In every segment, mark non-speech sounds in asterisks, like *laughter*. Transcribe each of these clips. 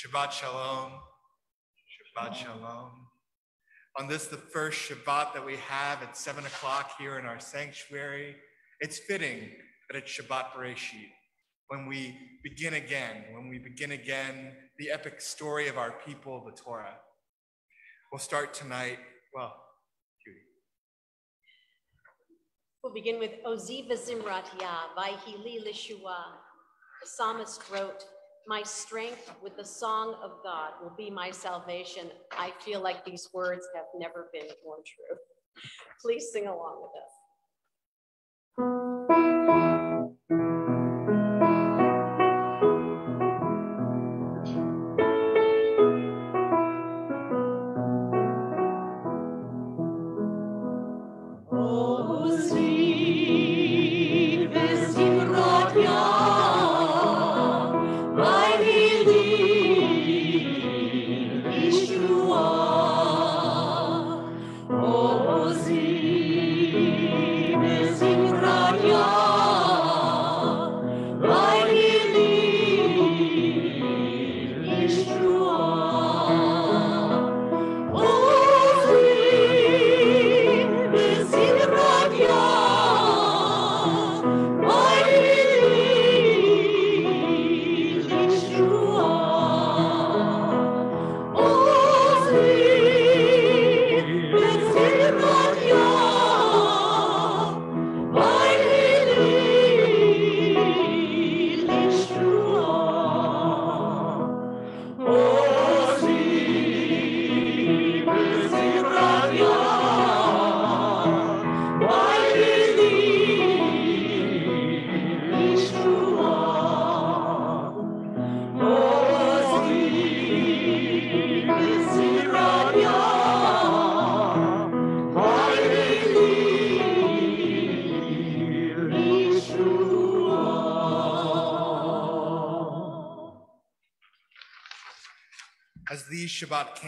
Shabbat Shalom. Shabbat Shalom. On this, the first Shabbat that we have at seven o'clock here in our sanctuary, it's fitting that it's Shabbat Bereshit, when we begin again, when we begin again the epic story of our people, the Torah. We'll start tonight, well. We'll begin with Oziva Zimratia, Vaihili Lishua. The psalmist wrote, My strength with the song of God will be my salvation. I feel like these words have never been more true. *laughs* Please sing along with us.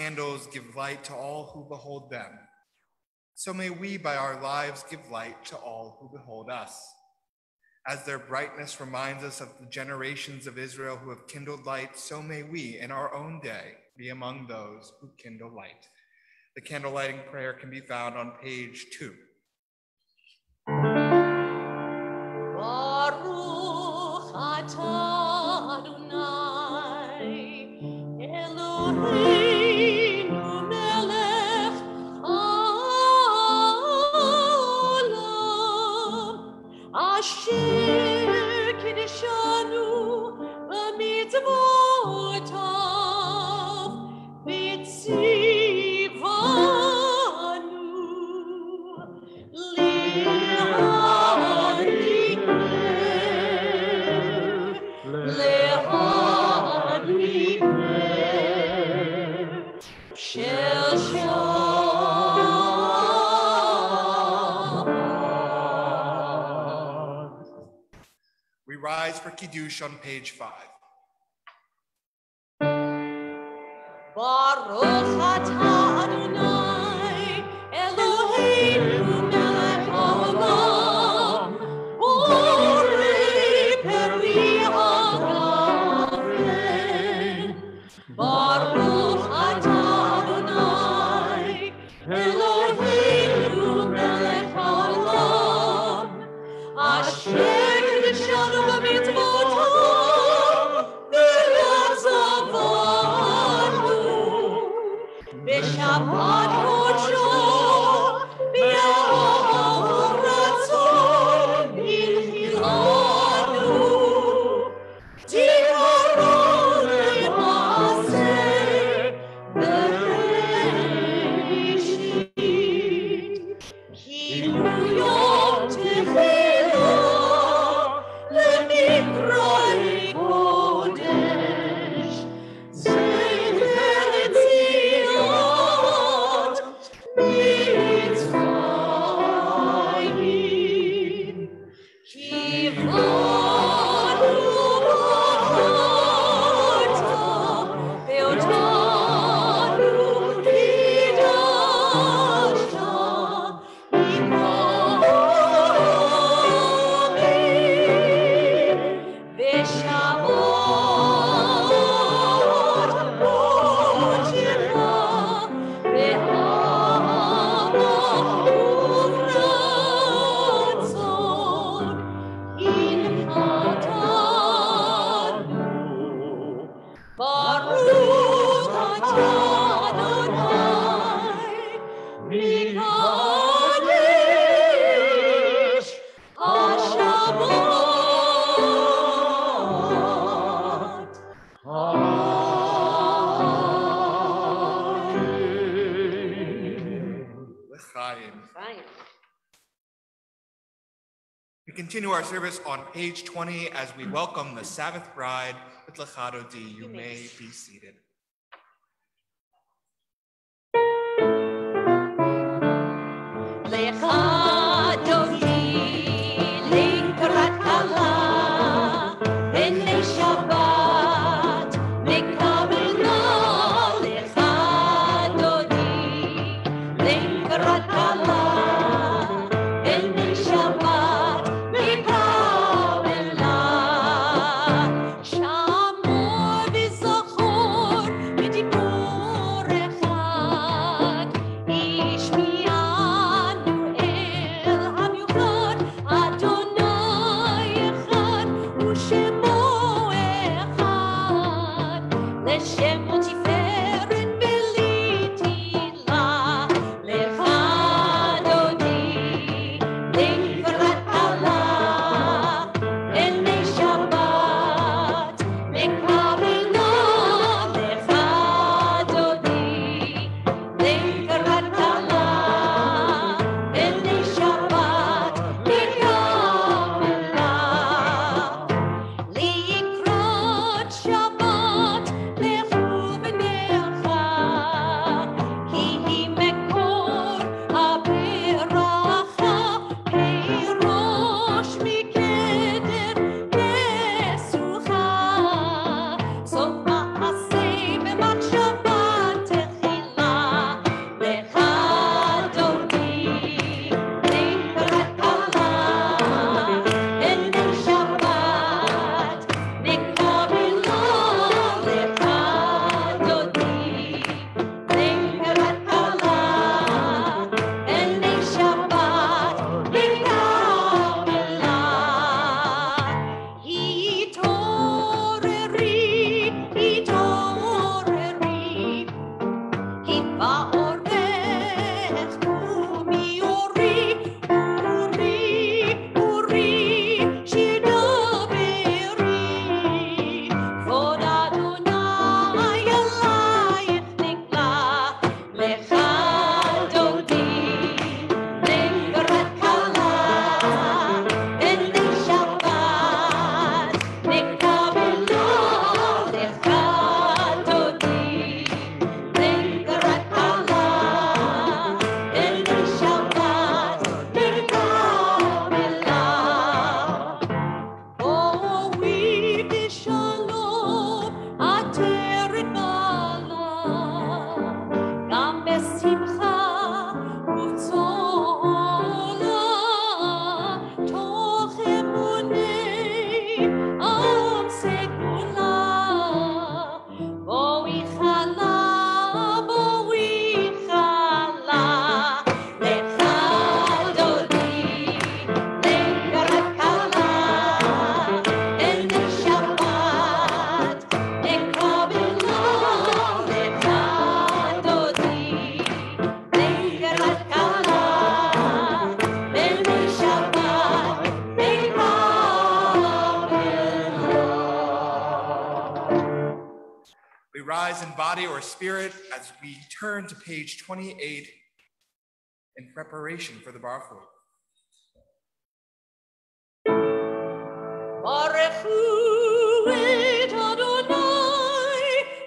Candles give light to all who behold them. So may we, by our lives, give light to all who behold us. As their brightness reminds us of the generations of Israel who have kindled light, so may we, in our own day, be among those who kindle light. The candle lighting prayer can be found on page two. Baruch Adonai Elohim Kiddush on page five. Our service on page 20 as we welcome the Sabbath bride with Lecha Dodi. You may be seated. deixemos. turn to page 28 in preparation for the bar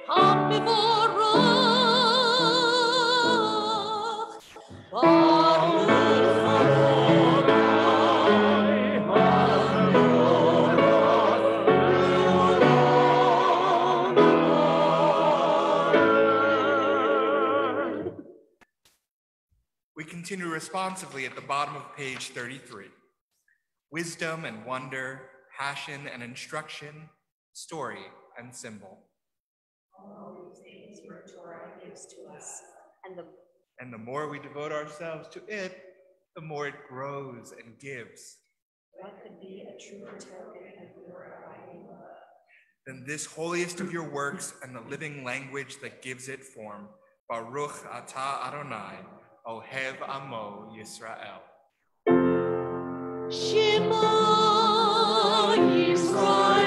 Adonai, continue responsively at the bottom of page 33. Wisdom and wonder, passion and instruction, story and symbol. All these things Torah gives to us. And the And the more we devote ourselves to it, the more it grows and gives. what could be a true token of love? Then this holiest of your works and the living language that gives it form, Baruch Atah Adonai, Ohev Amo Yisrael. Shema Yisrael,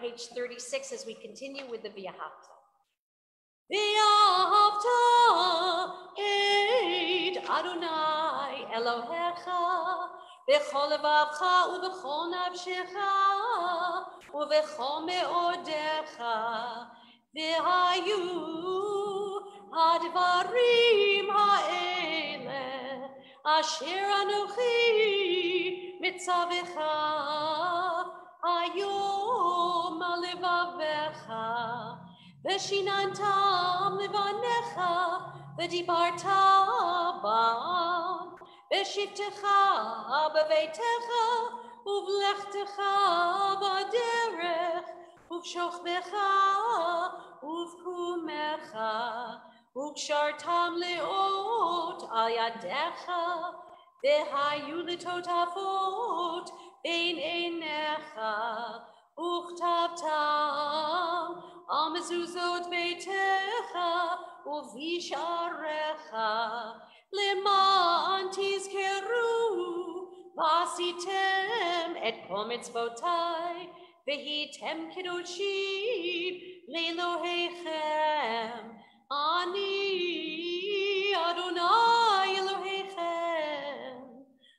page 36 as we continue with the V'ahavta. Via Hafta, Eid Adonai Elohecha, בכל לבבך ובכל נפשך ובכל מאודיך והיו הדברים האלה אשר אנוכי מצווך היום על לבביך ושיננתם לבניך ודיברת בם בשבתך בביתך ובלכתך בדרך ובשוכבך ובקומך וקשרתם לאות על ידיך והיו לטוטפות בין עיניך וכתבתם על מזוזות ביתך ובשעריך למען תזכרו ועשיתם את כל מצוותיי והייתם קדושים לאלוהיכם אני אדוני אלוהיכם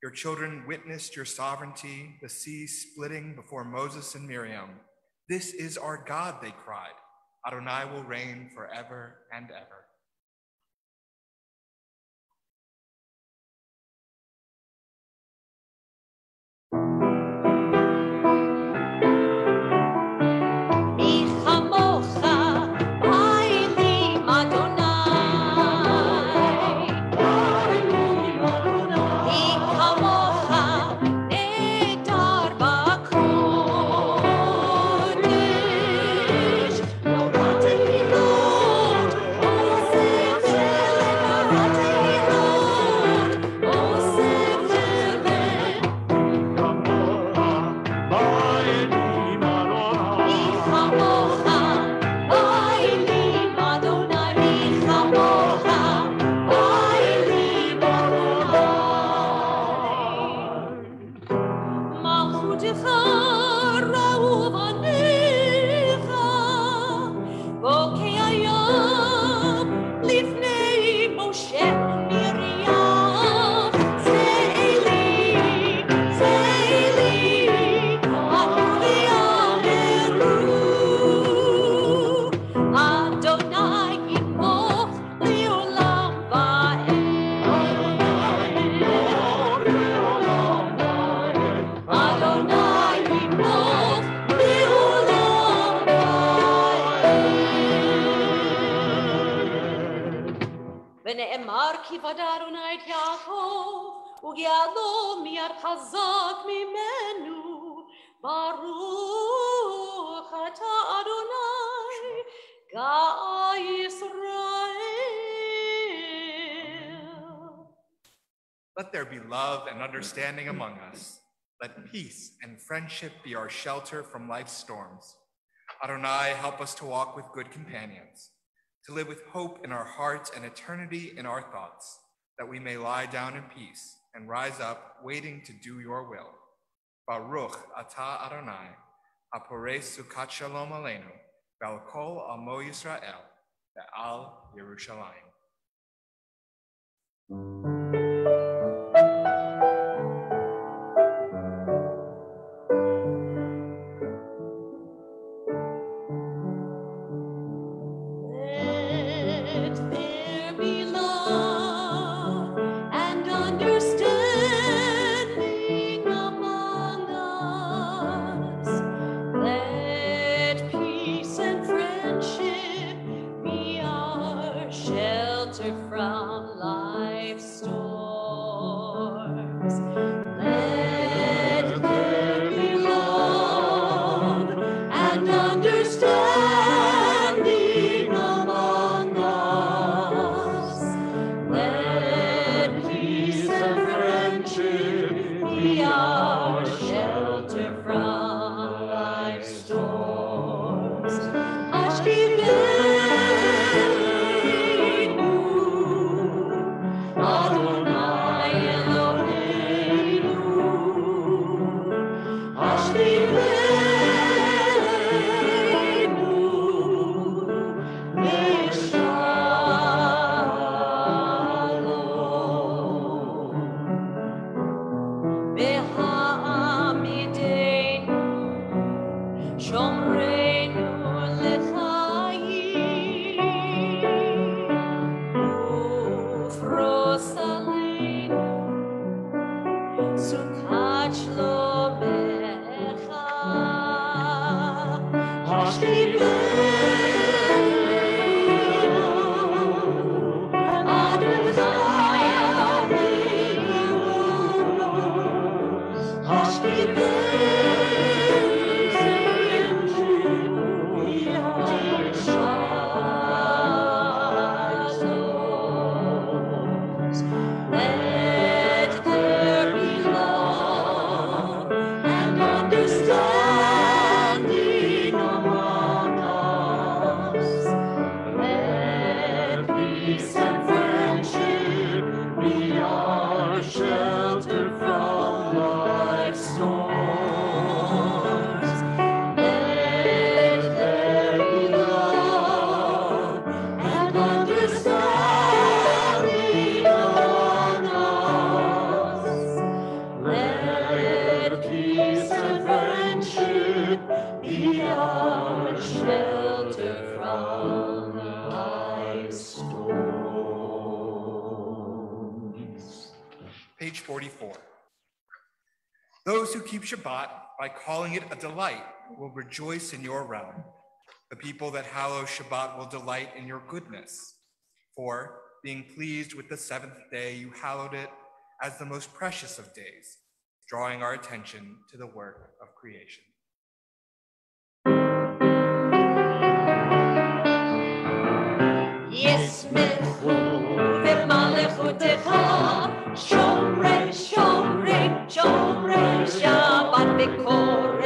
Your children witnessed your sovereignty, the sea splitting before Moses and Miriam. This is our God, they cried. Adonai will reign forever and ever. ונאמר כי ודע אדוני את יעקב, וגאלו מיד חזק ממנו. ברוך אתה אדוני, גאי ישראל. Let there be love and understanding among us. Let peace and friendship be our shelter from life's storms. Adonai, help us to walk with good companions, to live with hope in our hearts and eternity in our thoughts, that we may lie down in peace and rise up, waiting to do your will. Baruch atah Adonai, apore sukat shalom aleinu, ve'al kol amo Yisrael, ve'al Yerushalayim. 44. Those who keep Shabbat by calling it a delight will rejoice in your realm. The people that hallow Shabbat will delight in your goodness. For, being pleased with the seventh day, you hallowed it as the most precious of days, drawing our attention to the work of creation. Yes, Shomrei Joe Brescia, but because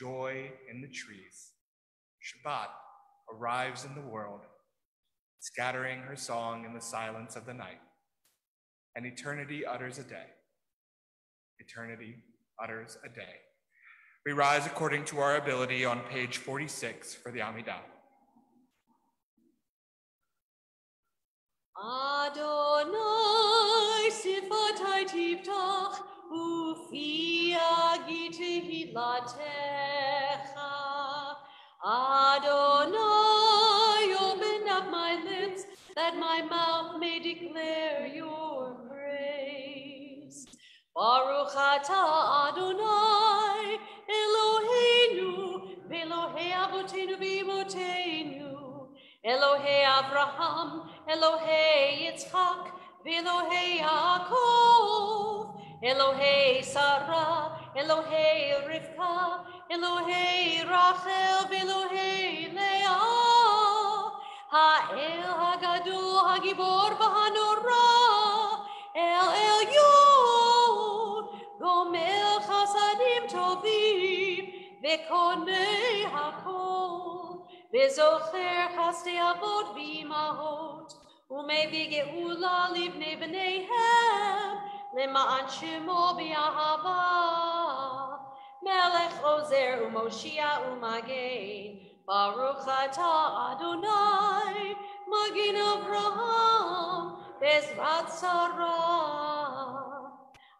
joy in the trees. Shabbat arrives in the world, scattering her song in the silence of the night. And eternity utters a day. Eternity utters a day. We rise according to our ability on page 46 for the Amidah. Adonai sifatai tiftach ufia gitehilatecha. Adonai, open up my lips that my mouth may declare your praise. Baruch atah Adonai, Eloheinu, Elohei Avotenu v'Imotenu, Elohei Avraham, Elohei Yitzchak, Elohei Yaakov, Elohei Sarah, Elohei Rivka, Elohei Rachel, Elohei Leah, Ha'el Hagadol, Hagibor v'Hanora, El Elyon, Gomel Chasadim Tovim, Vekonei Hakol, Vezocher Chasdei Avot v'Imahot, Umevie Geula Livnei B'neihem, Lema'an Shemo b'ahavah, Melech Ozer Umoshia Umagein, Baruch atah Adonai, Magin Avraham, Bezrat Sarah.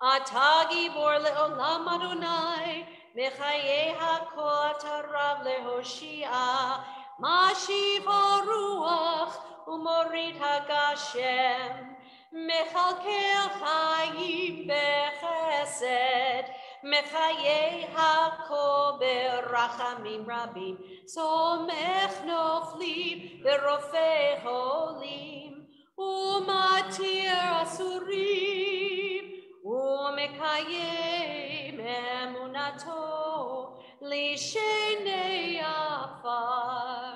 Atah Gibor le'olam Adonai, Mechaye hakol atarav lehoshia, Mashiv haruach umorid hagashem, מכלכל חיים בחסד, מחיי הכל ברחמים רבים, סומך נוכלים ורופא חולים, ומתיר אסורים, ומקיים אמונתו לשני עפר.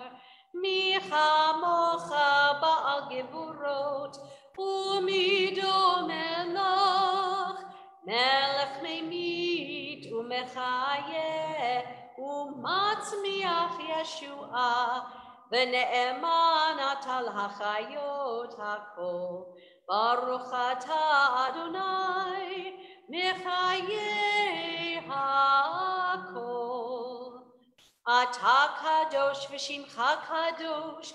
מי חמוך בעל גבורות ומידו מלך, מלך ממית ומחיה ומצמיח ישועה, ונאמן אתה לחיות הכל. ברוך אתה אדוני מחיי הכל. אתה קדוש ושמך קדוש,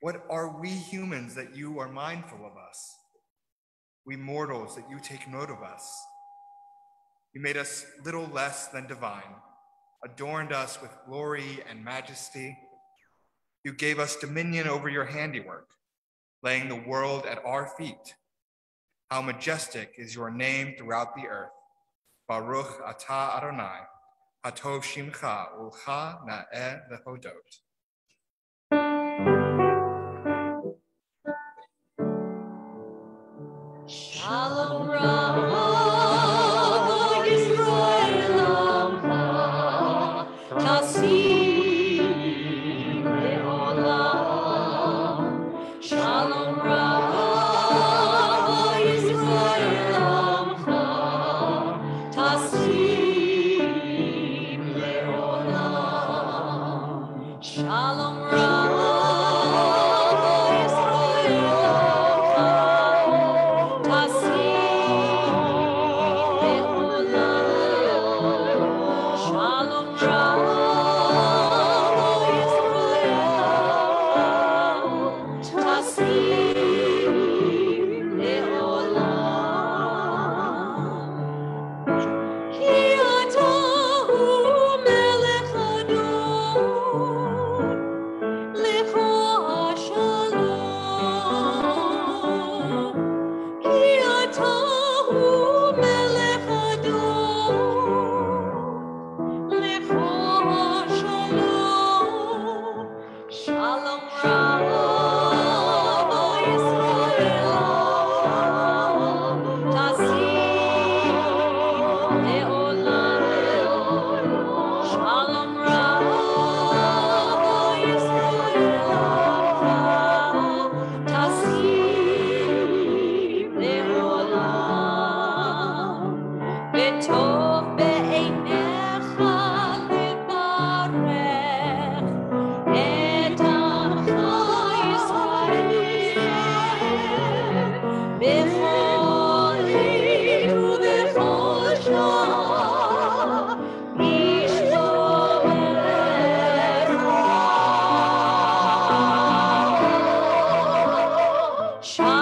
what are we humans that you are mindful of us? We mortals that you take note of us. You made us little less than divine, adorned us with glory and majesty. You gave us dominion over your handiwork, laying the world at our feet. How majestic is your name throughout the earth. Baruch atah Adonai, hatov shimcha ulcha na'eh lehodot. shine.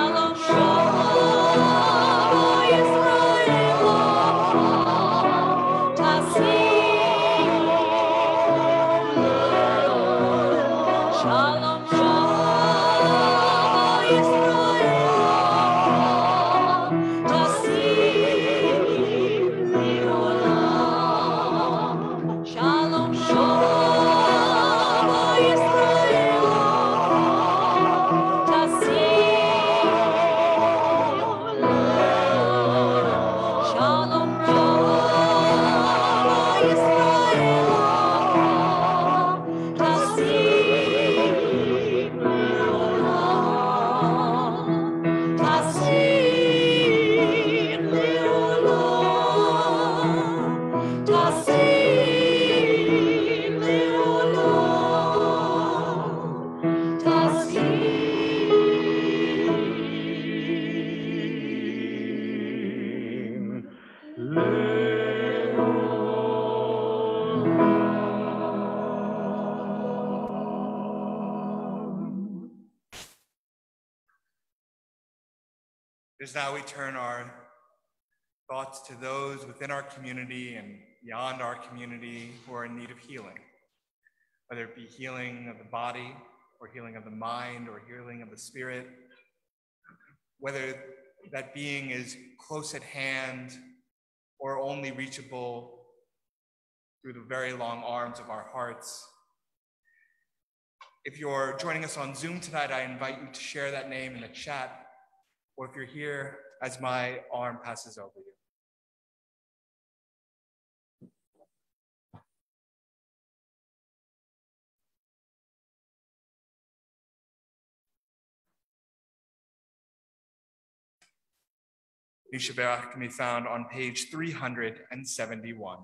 Is now we turn our thoughts to those within our community and beyond our community who are in need of healing, whether it be healing of the body or healing of the mind or healing of the spirit, whether that being is close at hand or only reachable through the very long arms of our hearts. If you're joining us on Zoom tonight, I invite you to share that name in the chat, or if you're here as my arm passes over you. Yeshabach can be found on page 371.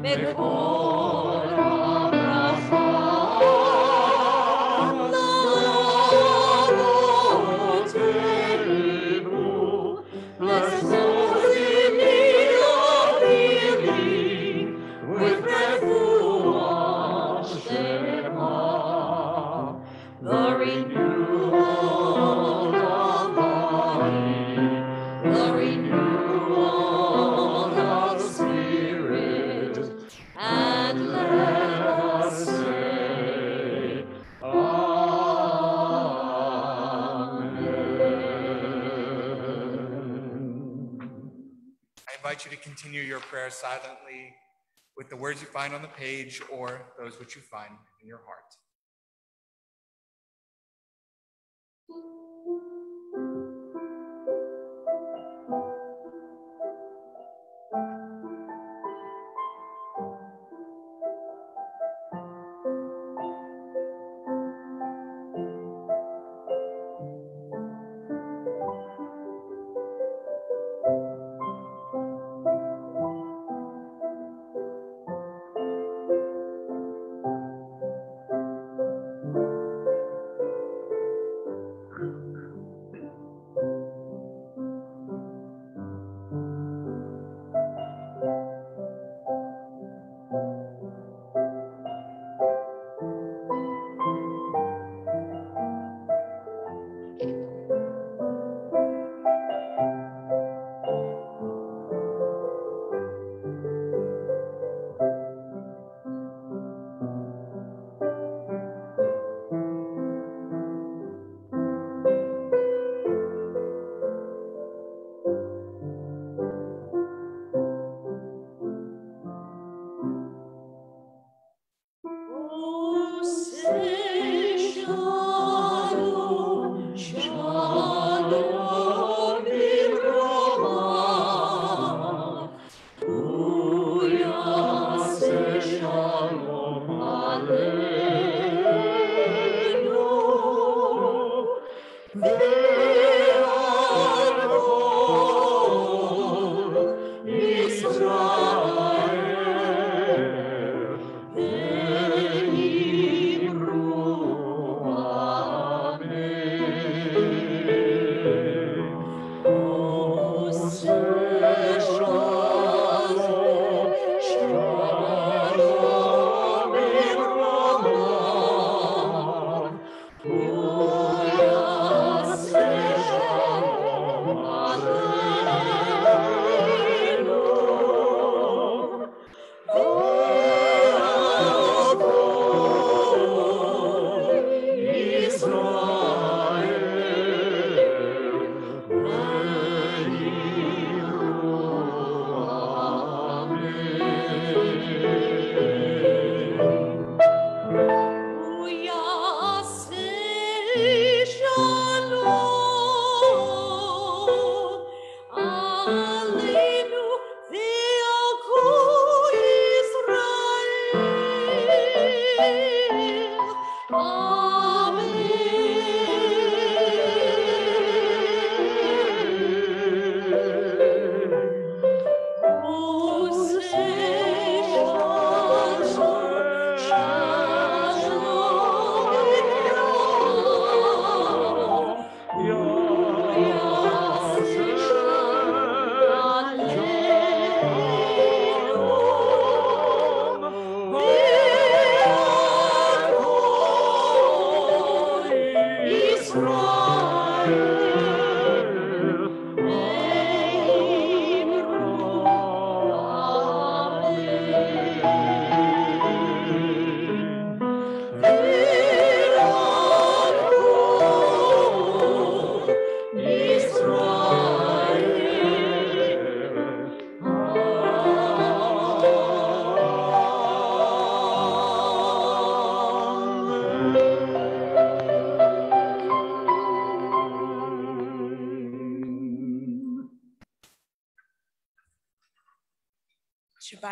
Mejor prayer silently with the words you find on the page or those which you find in your heart.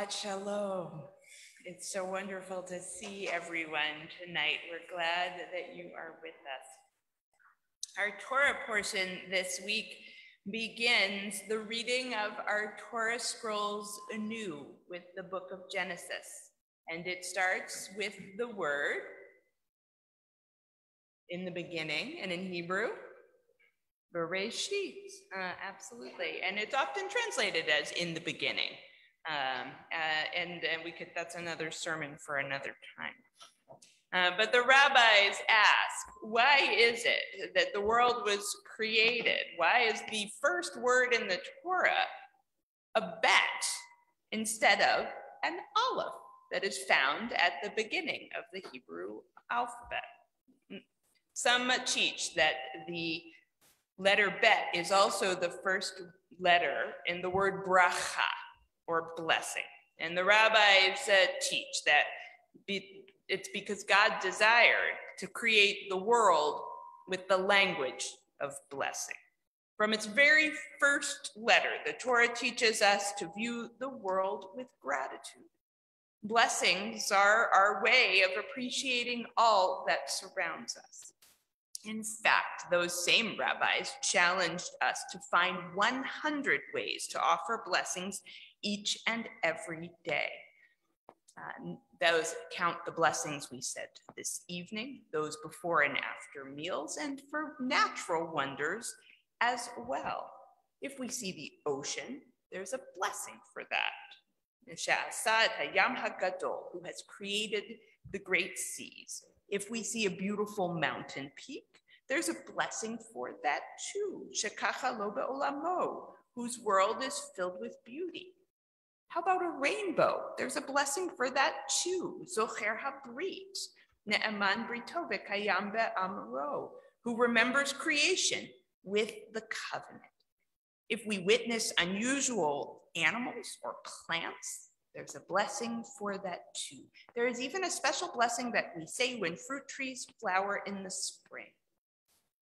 Shabbat Shalom. It's so wonderful to see everyone tonight. We're glad that you are with us. Our Torah portion this week begins the reading of our Torah scrolls anew with the book of Genesis. And it starts with the word in the beginning, and in Hebrew, Bereshit. Uh, absolutely. And it's often translated as in the beginning. Um, uh, and, and we could, that's another sermon for another time. Uh, but the rabbis ask, why is it that the world was created? Why is the first word in the Torah a bet instead of an aleph that is found at the beginning of the Hebrew alphabet? Some teach that the letter bet is also the first letter in the word bracha or blessing. And the rabbis uh, teach that be, it's because God desired to create the world with the language of blessing. From its very first letter, the Torah teaches us to view the world with gratitude. Blessings are our way of appreciating all that surrounds us. In fact, those same rabbis challenged us to find 100 ways to offer blessings each and every day. Uh, those count the blessings we said this evening, those before and after meals, and for natural wonders as well. If we see the ocean, there's a blessing for that. Sha'asad Hayam HaGadol, who has created the great seas. If we see a beautiful mountain peak, there's a blessing for that too. Shekacha lo be'olamo, whose world is filled with beauty. How about a rainbow? There's a blessing for that too. Zocher habrit, ne'eman brito v'kayam be'amro, who remembers creation with the covenant. If we witness unusual animals or plants, there's a blessing for that too. There is even a special blessing that we say when fruit trees flower in the spring.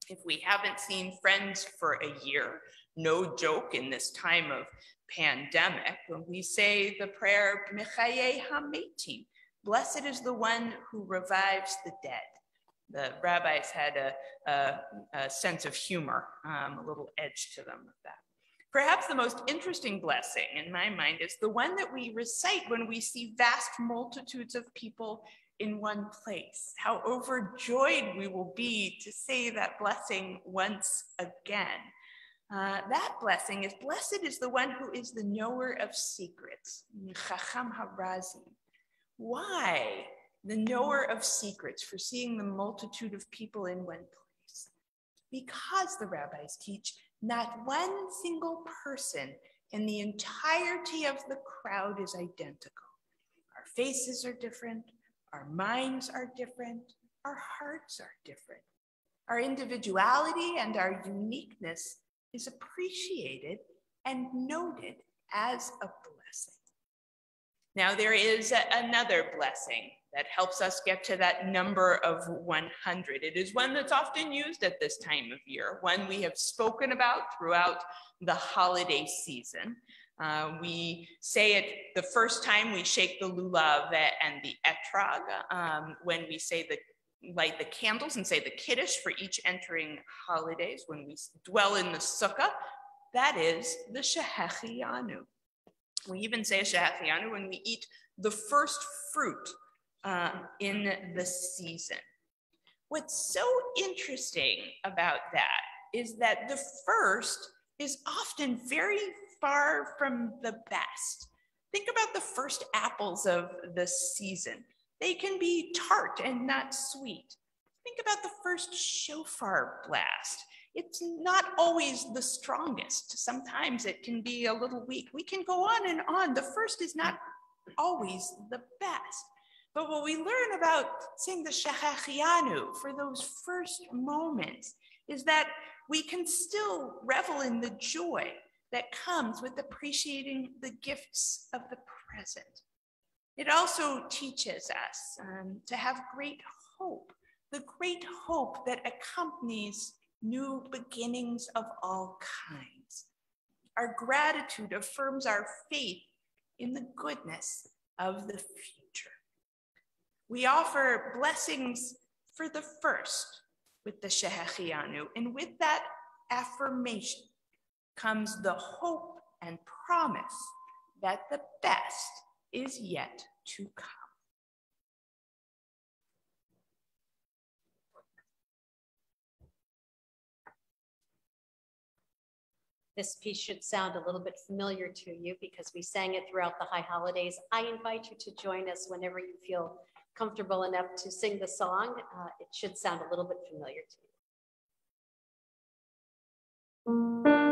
If we haven't seen friends for a year, no joke in this time of pandemic, when we say the prayer, HaMetim, blessed is the one who revives the dead. The rabbis had a, a, a sense of humor, um, a little edge to them with that. Perhaps the most interesting blessing in my mind is the one that we recite when we see vast multitudes of people in one place. How overjoyed we will be to say that blessing once again. Uh, that blessing is blessed is the one who is the knower of secrets. Chacham Harazim. Why the knower of secrets for seeing the multitude of people in one place? Because the rabbis teach not one single person in the entirety of the crowd is identical. Our faces are different, our minds are different, our hearts are different. Our individuality and our uniqueness is appreciated and noted as a blessing. Now, there is another blessing that helps us get to that number of 100. It is one that's often used at this time of year, one we have spoken about throughout the holiday season. Uh, we say it the first time we shake the lulav and the etrog, um, when we say the light the candles and say the kiddush for each entering holidays when we dwell in the sukkah. That is the shehechianu. We even say shehechianu when we eat the first fruit uh, in the season. What's so interesting about that is that the first is often very far from the best. Think about the first apples of the season. They can be tart and not sweet. Think about the first shofar blast. It's not always the strongest. Sometimes it can be a little weak. We can go on and on. The first is not always the best. But what we learn about saying the Shehechianu for those first moments is that we can still revel in the joy that comes with appreciating the gifts of the present. It also teaches us um, to have great hope, the great hope that accompanies new beginnings of all kinds. Our gratitude affirms our faith in the goodness of the future. We offer blessings for the first with the Shehechianu, and with that affirmation comes the hope and promise that the best is yet to come. This piece should sound a little bit familiar to you because we sang it throughout the high holidays. I invite you to join us whenever you feel comfortable enough to sing the song. Uh, it should sound a little bit familiar to you.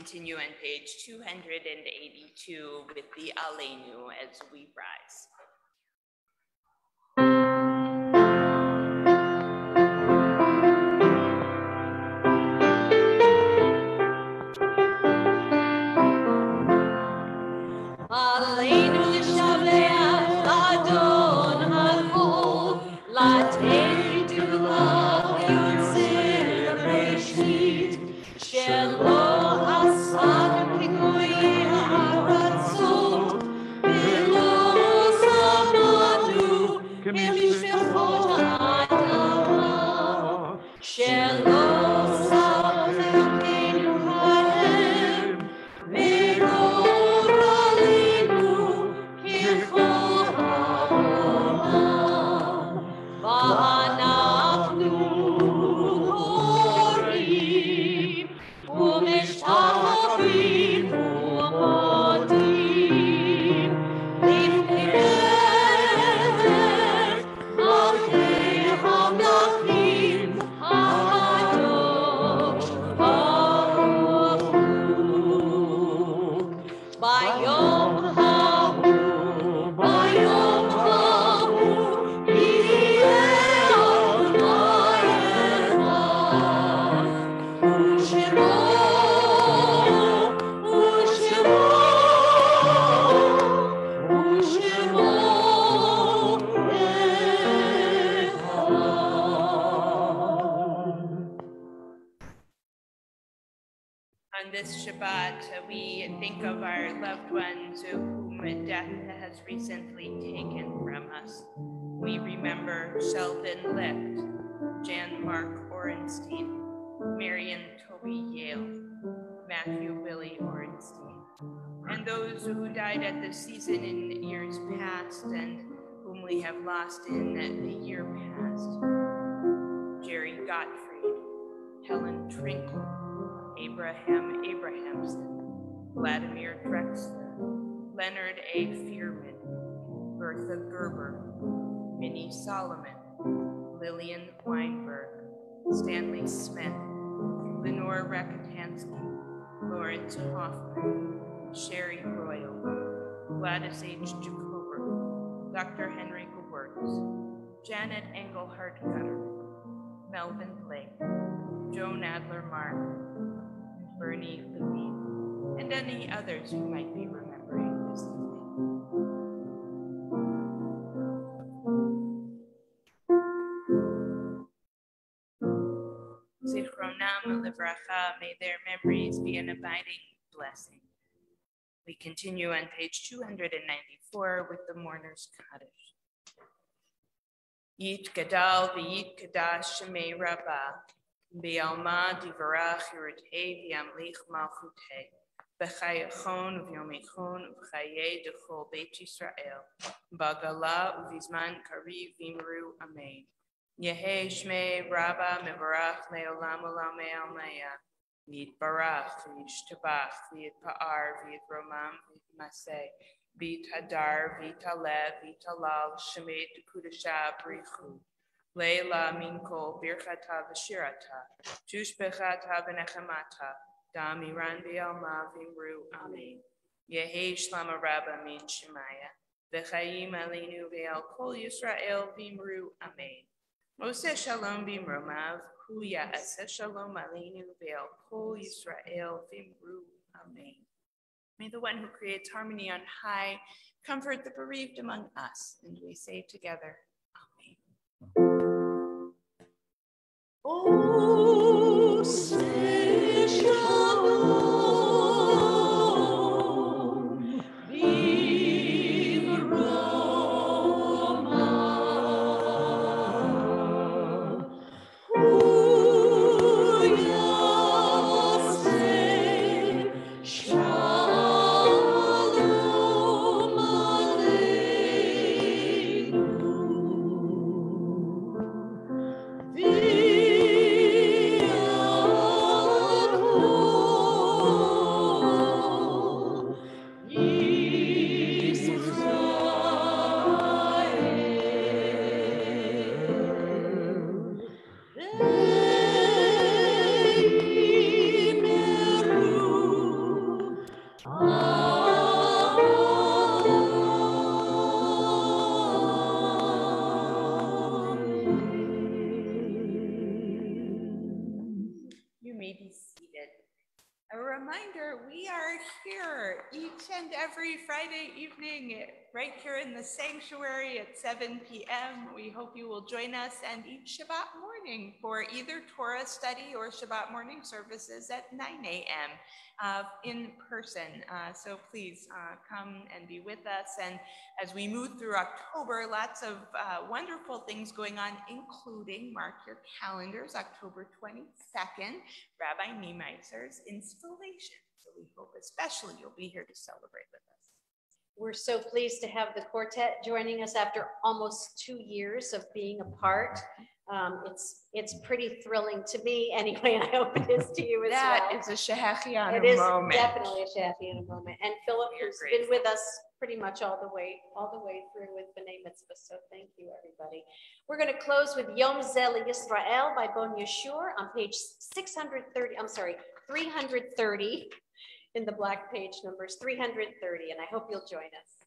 Continue on page 282 with the Aleinu as we rise. Has recently taken from us. We remember Sheldon Licht, Jan Mark Orenstein, Marion Toby Yale, Matthew Willie Orenstein, and those who died at the season in years past and whom we have lost in the year past. Jerry Gottfried, Helen Trinkle, Abraham Abrahamson, Vladimir Drexler, Leonard A. Fearman, Bertha Gerber, Minnie Solomon, Lillian Weinberg, Stanley Smith, Lenore Rakitansky, Lawrence Hoffman, Sherry Royal, Gladys H. Jacober, Dr. Henry Gewertz, Janet Engelhardt Gutter, Melvin Blake, Joan Adler Mark, Bernie Levine, and any others who might be Livracha, may their memories be an abiding blessing. We continue on page 294 with the Mourner's Kaddish. Yit Gadal v'yit Kadash Shemei Rabbah, Bialma divarach yirtei v'yamlich malchutei. B'chayachon v'yomichon v'chaye dechol beit Yisrael. Bagala uvizman kariv v'imru amen. Yehe shmei rabba mevarach leolam olam me'almaya. Yitbarach v'yishtabach v'yitpa'ar v'yitromam v'yitmaseh. V'yithadar v'yitaleh v'yitalal shemei dekudasha brichu. Leila Minko Birchata Vashirata, Tushbechata Venechamata, Damiran Bialma Vimru Amen. Yehe Shlama Rabba Min Shemaya, Vechaim Alinu Ve'al Kol Yisrael Vimru Amen. Moshe Shalom Vimromav, Huya Ase Shalom Alinu Ve'al Kol Yisrael Vimru Amen. May the one who creates harmony on high comfort the bereaved among us, and we say together, Amen. Oh, sanctuary at 7 p.m. We hope you will join us and each Shabbat morning for either Torah study or Shabbat morning services at 9 a.m. Uh, in person. Uh, so please uh, come and be with us. And as we move through October, lots of uh, wonderful things going on, including mark your calendars, October 22nd, Rabbi Niemeiser's installation. So we hope especially you'll be here to celebrate with us. We're so pleased to have the quartet joining us after almost two years of being apart. Um, it's it's pretty thrilling to me *laughs* anyway, I hope it is to you as That well. is a Shehechianu It is moment. definitely a Shafiana moment. And Philip, You're who's been with us pretty much all the way, all the way through with B'nai Mitzvah. So thank you, everybody. We're going to close with Yom Zel Yisrael by Bon Yeshur on page 630, I'm sorry, 330 in the black page numbers, 330. And I hope you'll join us.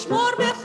Transforme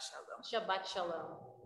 Shabbat Shalom. Shabbat Shalom.